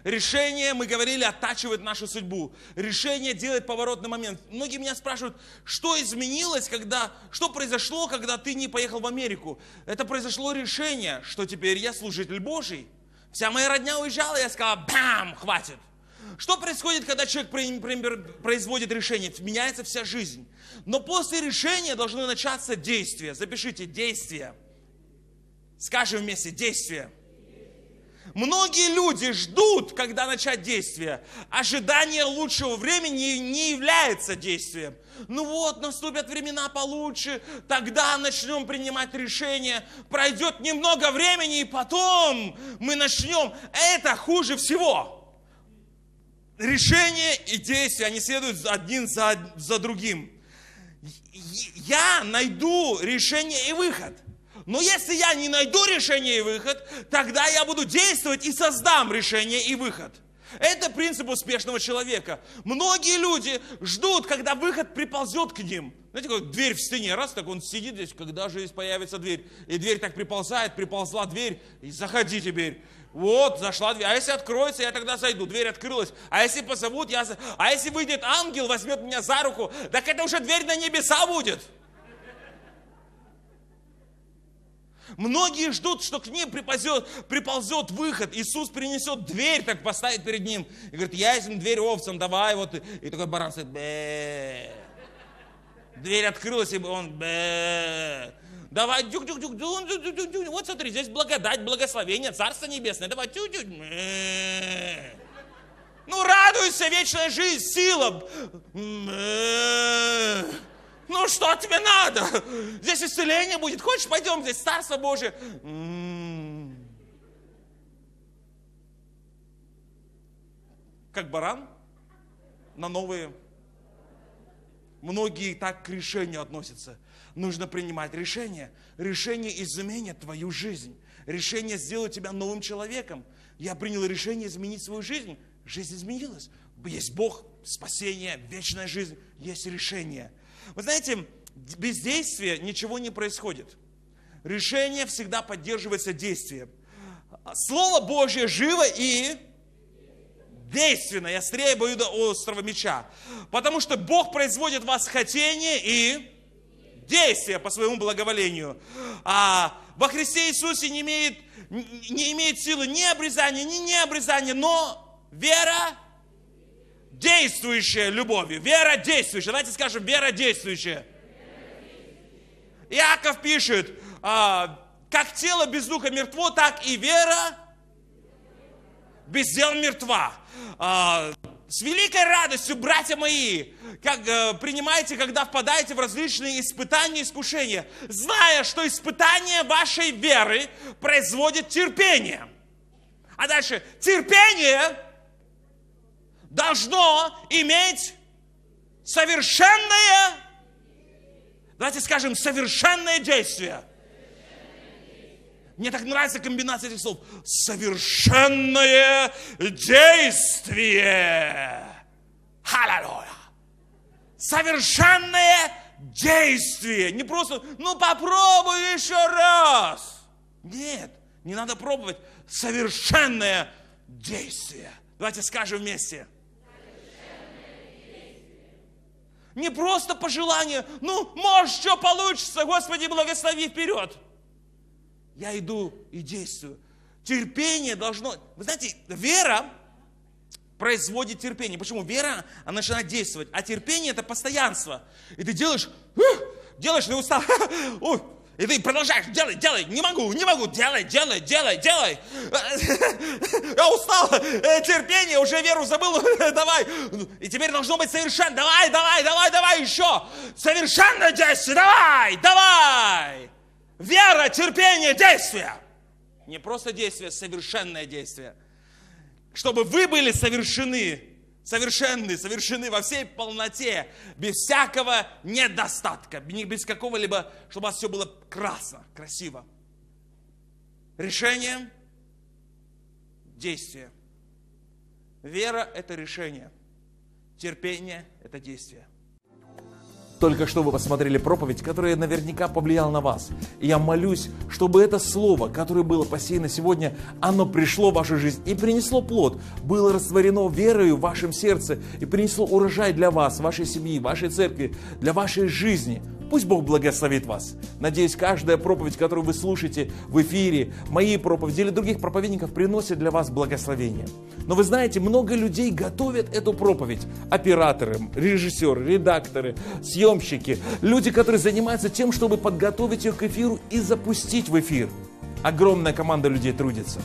Решение, мы говорили, оттачивает нашу судьбу. Решение делает поворотный момент. Многие меня спрашивают, что изменилось, когда, что произошло, когда ты не поехал в Америку? Это произошло решение, что теперь я служитель Божий. Вся моя родня уезжала, я сказал, бам, хватит. Что происходит, когда человек производит решение? Меняется вся жизнь. Но после решения должны начаться действия. Запишите, действия. Скажем вместе, действия. Многие люди ждут, когда начать действие. Ожидание лучшего времени не является действием. Ну вот, наступят времена получше, тогда начнем принимать решения. Пройдет немного времени, и потом мы начнем. Это хуже всего. Решения и действия, они следуют один за, за другим. Я найду решение и выход. Но если я не найду решение и выход, тогда я буду действовать и создам решение и выход. Это принцип успешного человека. Многие люди ждут, когда выход приползет к ним. Знаете, как дверь в стене, раз, так он сидит здесь, когда же здесь появится дверь. И дверь так приползает, приползла дверь, и заходи теперь. Вот, зашла дверь. А если откроется, я тогда зайду. Дверь открылась. А если позовут, я... А если выйдет ангел, возьмет меня за руку, так это уже дверь на небеса будет. Многие ждут, что к ним припозет, приползет выход. Иисус принесет дверь, так поставит перед ним. И говорит, я этим дверь овцам, давай. Вот. И такой баран говорит: Бэ". Дверь открылась, и он, Бэ". Давай, дюк дюк дюк дюк дюк дюк дюк Вот смотри, здесь благодать, благословение, Царство Небесное. Давай, дюк дюк Бэ". Ну радуйся, вечная жизнь, сила. Бэ". Ну что тебе надо? Здесь исцеление будет. Хочешь, пойдем здесь, Царство Божие. Как баран на новые. Многие так к решению относятся. Нужно принимать решение. Решение изменит твою жизнь. Решение сделать тебя новым человеком. Я принял решение изменить свою жизнь. Жизнь изменилась. Есть Бог, спасение, вечная жизнь. Есть решение – вы знаете, без действия ничего не происходит. Решение всегда поддерживается действием. Слово Божье живо и действенно, и острее до острого меча. Потому что Бог производит в вас хотение и действие по своему благоволению. А во Христе Иисусе не имеет, не имеет силы ни обрезания, ни необрезания, но вера действующая любовью. Вера действующая. Давайте скажем, вера действующая. Иаков пишет, а, как тело без духа мертво, так и вера без дел мертва. А, с великой радостью, братья мои, как э, принимаете, когда впадаете в различные испытания и искушения, зная, что испытание вашей веры производит терпение. А дальше, терпение должно иметь совершенное, давайте скажем, совершенное действие. Мне так нравится комбинация этих слов. Совершенное действие. Халалуя. Совершенное действие. Не просто, ну попробуй еще раз. Нет, не надо пробовать. Совершенное действие. Давайте скажем вместе. Не просто пожелание, ну, может, что получится, Господи, благослови вперед. Я иду и действую. Терпение должно... Вы знаете, вера производит терпение. Почему? Вера, она начинает действовать. А терпение – это постоянство. И ты делаешь, делаешь, ты устал. (laughs) И ты продолжаешь, делай, делай, не могу, не могу, делай, делай, делай, делай. (laughs) Я устал, э, терпение, уже веру забыл, (laughs) давай. И теперь должно быть совершенно, давай, давай, давай, давай еще. Совершенно действие, давай, давай. Вера, терпение, действие. Не просто действие, совершенное действие. Чтобы вы были совершены совершенны, совершены во всей полноте, без всякого недостатка, без какого-либо, чтобы у вас все было красно, красиво. Решение, действие. Вера – это решение. Терпение – это действие. Только что вы посмотрели проповедь, которая наверняка повлияла на вас. И я молюсь, чтобы это слово, которое было посеяно сегодня, оно пришло в вашу жизнь и принесло плод, было растворено верою в вашем сердце и принесло урожай для вас, вашей семьи, вашей церкви, для вашей жизни – Пусть Бог благословит вас. Надеюсь, каждая проповедь, которую вы слушаете в эфире, мои проповеди или других проповедников приносит для вас благословение. Но вы знаете, много людей готовят эту проповедь. Операторы, режиссеры, редакторы, съемщики, люди, которые занимаются тем, чтобы подготовить ее к эфиру и запустить в эфир. Огромная команда людей трудится.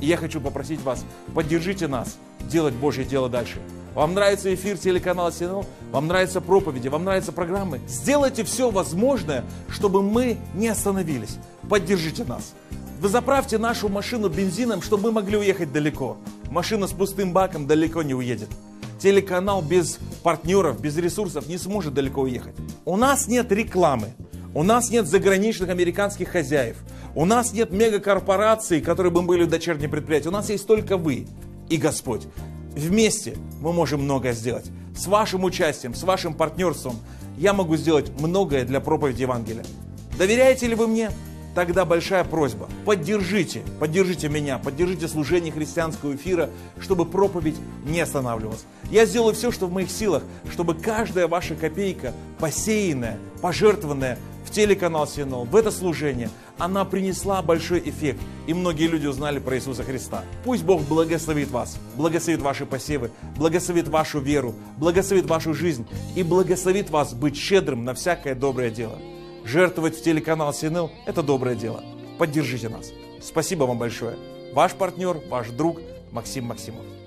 И я хочу попросить вас, поддержите нас делать Божье дело дальше. Вам нравится эфир телеканала СНЛ? Вам нравятся проповеди? Вам нравятся программы? Сделайте все возможное, чтобы мы не остановились. Поддержите нас. Вы заправьте нашу машину бензином, чтобы мы могли уехать далеко. Машина с пустым баком далеко не уедет. Телеканал без партнеров, без ресурсов не сможет далеко уехать. У нас нет рекламы. У нас нет заграничных американских хозяев. У нас нет мегакорпораций, которые бы были дочерние предприятия. У нас есть только вы и Господь. Вместе мы можем много сделать. С вашим участием, с вашим партнерством я могу сделать многое для проповеди Евангелия. Доверяете ли вы мне? Тогда большая просьба, поддержите, поддержите меня, поддержите служение христианского эфира, чтобы проповедь не останавливалась. Я сделаю все, что в моих силах, чтобы каждая ваша копейка, посеянная, пожертвованная телеканал Синол, в это служение, она принесла большой эффект, и многие люди узнали про Иисуса Христа. Пусть Бог благословит вас, благословит ваши посевы, благословит вашу веру, благословит вашу жизнь и благословит вас быть щедрым на всякое доброе дело. Жертвовать в телеканал СНЛ – это доброе дело. Поддержите нас. Спасибо вам большое. Ваш партнер, ваш друг Максим Максимов.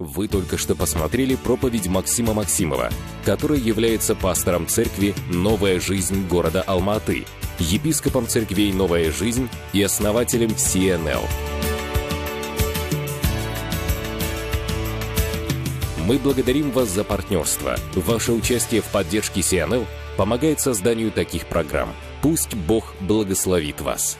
Вы только что посмотрели проповедь Максима Максимова, который является пастором церкви «Новая жизнь» города Алматы, епископом церквей «Новая жизнь» и основателем CNL. Мы благодарим вас за партнерство. Ваше участие в поддержке CNL помогает созданию таких программ. Пусть Бог благословит вас.